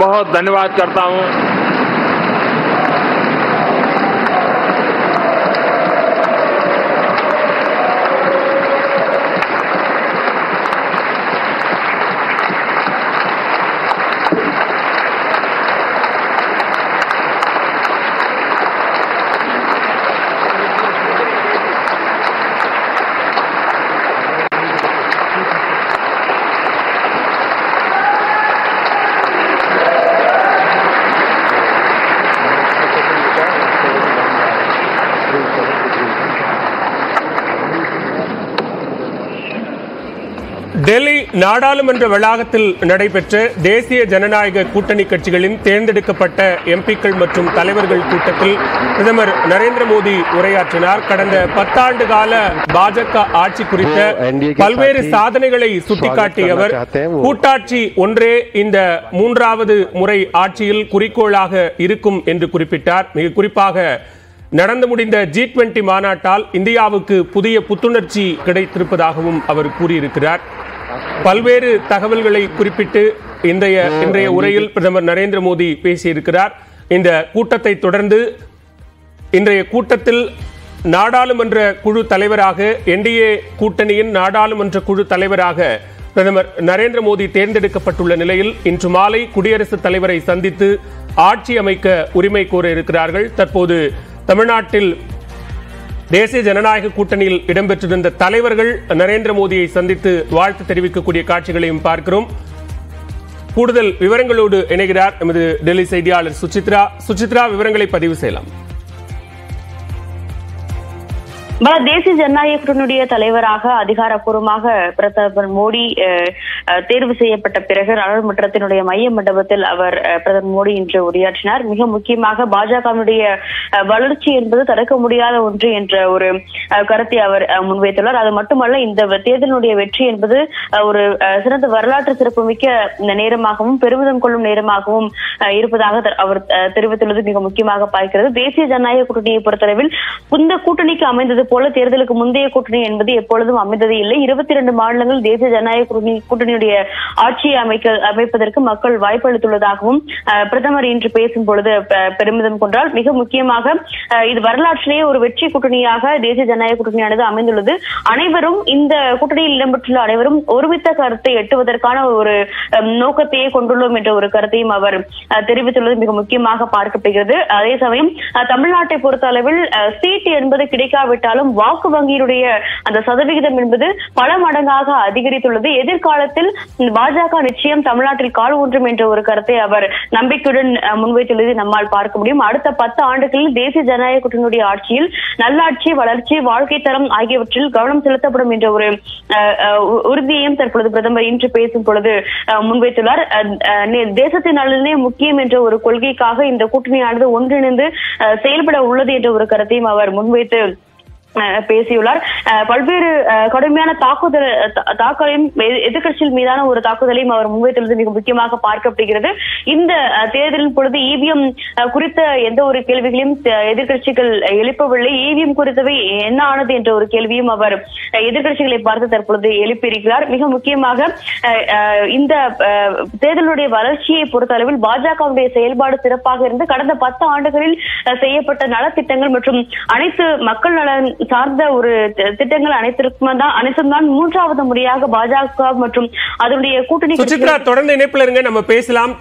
बहुत धन्यवाद करता हूँ। டெல்லி நாடாளுமன்ற வளாகத்தில் நடைபெற்ற தேசிய ஜனநாயக கூட்டணி கட்சிகளின் தேர்ந்தெடுக்கப்பட்ட எம்பிக்கள் மற்றும் தலைவர்கள் கூட்டத்தில் பிரதமர் நரேந்திர மோடி உரையாற்றினார். கடந்த பத்தாண்டு கால பாஜக ஆட்சி குறித்த பல்வேறு சாதனைகளை சுட்டிக்காட்டிய அவர் கூட்டாட்சி ஒன்றே இந்த மூன்றாவது முறை ஆட்சியில் குறிக்கோளாக இருக்கும் என்று குறிப்பிட்டார். மிக குறிப்பாக நடந்து முடிந்த ஜி டுவெண்டி மாநாட்டால் இந்தியாவுக்கு புதிய புத்துணர்ச்சி கிடைத்திருப்பதாகவும் அவர் கூறியிருக்கிறார். பல்வேறு தகவல்களை குறிப்பிட்டு இன்றைய இன்றைய உரையில் பிரதமர் நரேந்திர மோடி பேசியிருக்கிறார். இந்த கூட்டத்தை தொடர்ந்து இன்றைய கூட்டத்தில் நாடாளுமன்ற குழு தலைவராக என்டிஏ கூட்டணியின் நாடாளுமன்ற குழு தலைவராக பிரதமர் நரேந்திர மோடி தேர்ந்தெடுக்கப்பட்டுள்ள நிலையில் இன்று மாலை குடியரசுத் தலைவரை சந்தித்து ஆட்சி அமைக்க உரிமை கோர இருக்கிறார்கள். தற்போது தமிழ்நாட்டில் தேசிய ஜனநாயக கூட்டணியில் இடம்பெற்றிருந்த தலைவர்கள் நரேந்திர மோடியை சந்தித்து வாழ்த்து தெரிவிக்கக்கூடிய காட்சிகளையும் பார்க்கிறோம். கூடுதல் விவரங்களோடு இணைகிறார் எமது டெல்லி செய்தியாளர் சுசித்ரா. சுசித்ரா விவரங்களை பதிவு செய்யலாம். பல தேசிய ஜனநாயக கூட்டணியுடைய தலைவராக அதிகாரப்பூர்வமாக பிரதமர் மோடி தேர்வு செய்யப்பட்ட பிறகு நாடாளுமன்றத்தினுடைய மைய மண்டபத்தில் அவர் பிரதமர் மோடி இன்று உரையாற்றினார். மிக முக்கியமாக பாஜகவினுடைய வளர்ச்சி என்பது தடுக்க முடியாத ஒன்று என்ற ஒரு கருத்தை அவர் முன்வைத்துள்ளார். அது மட்டுமல்ல இந்த தேர்தலினுடைய வெற்றி என்பது அஹ், ஒரு அஹ், சிறந்த வரலாற்று சிறப்புமிக்க நேரமாகவும் பெருமிதம் கொள்ளும் நேரமாகவும் அஹ், இருப்பதாக அவர் அஹ், தெரிவித்துள்ளது. மிக முக்கியமாக பார்க்கிறது. தேசிய ஜனநாயக கூட்டணியை பொறுத்தளவில் இந்த கூட்டணிக்கு அமைந்தது போல தேர்தலுக்கு முந்தைய கூட்டணி என்பது எப்பொழுதும் அமைந்ததே இல்லை. இருபத்தி இரண்டு மாநிலங்கள் தேசிய ஜனநாயக கூட்டணி கூட்டணியுடைய ஆட்சியை அமைக்க அமைப்பதற்கு மக்கள் வாய்ப்பு அளித்துள்ளதாகவும் பிரதமர் இன்று பேசும் பொழுது பெருமிதம் கொண்டால் மிக முக்கியமாக இது வரலாற்றிலேயே ஒரு வெற்றி கூட்டணியாக தேசிய ஜனநாயக கூட்டணியானது அமைந்துள்ளது. அனைவரும் இந்த கூட்டணியில் இடம்பெற்றுள்ள அனைவரும் ஒருமித்த கருத்தை எட்டுவதற்கான ஒரு நோக்கத்தையே கொண்டுள்ளோம் என்ற ஒரு கருத்தையும் அவர் தெரிவித்துள்ளது. மிக முக்கியமாக பார்க்கப்படுகிறது. அதே சமயம் தமிழ்நாட்டை பொறுத்த அளவில் சீட் என்பது கிடைக்காவிட்டாலும் இருந்தாலும் வாக்கு வங்கியினுடைய அந்த சதவிகிதம் என்பது பல மடங்காக அதிகரித்துள்ளது. எதிர்காலத்தில் பாஜக நிச்சயம் தமிழ்நாட்டில் கால் ஊன்றும் என்ற ஒரு கருத்தை அவர் நம்பிக்கையுடன் அஹ், முன்வைத்துள்ளதை நம்மால் பார்க்க முடியும். அடுத்த பத்து ஆண்டுகளில் தேசிய ஜனநாயக கூட்டணியுடைய ஆட்சியில் நல்லாட்சி வளர்ச்சி வாழ்க்கை தரம் ஆகியவற்றில் கவனம் செலுத்தப்படும் என்ற ஒரு உறுதியையும் தற்பொழுது பிரதமர் இன்று பேசும் பொழுது முன்வைத்துள்ளார். தேசத்தின் நலனே முக்கியம் என்ற ஒரு கொள்கைக்காக இந்த கூட்டணியானது ஒன்றிணைந்து செயல்பட உள்ளது என்ற ஒரு கருத்தையும் அவர் முன்வைத்து பேசியுள்ளார். பல்வேறு அஹ், கடுமையான தாக்குதல் தாக்குதலையும் தாக்கலையும் மீதான ஒரு தாக்குதலையும் அவர் முன்வைத்துள்ளது மிக முக்கியமாக பார்க்கப்படுகிறது. இந்த தேர்தலின் பொழுது இவிஎம் குறித்த எந்த ஒரு கேள்விகளையும் எதிர்கட்சிகள் எழுப்பவில்லை. இவிஎம் குறித்தவை என்ன ஆனது என்ற ஒரு கேள்வியும் அவர் எதிர்கட்சிகளை எதிர்க்கட்சிகளை பார்த்து தற்பொழுது எழுப்பியிருக்கிறார். மிக முக்கியமாக அஹ், அஹ், இந்த அஹ், தேர்தலுடைய வளர்ச்சியை பொறுத்த அளவில் பாஜகவுடைய செயல்பாடு சிறப்பாக இருந்து கடந்த பத்து ஆண்டுகளில் அஹ், செய்யப்பட்ட நலத்திட்டங்கள் மற்றும் அனைத்து மக்கள் நலன் சார்ந்த ஒரு திட்டங்கள் அனைத்திற்கும் தான் அனைத்தும் தான் மூன்றாவது முறையாக பாஜக மற்றும் அதனுடைய கூட்டணி தொடர்ந்து இணைப்பில் இருங்க நம்ம பேசலாம்.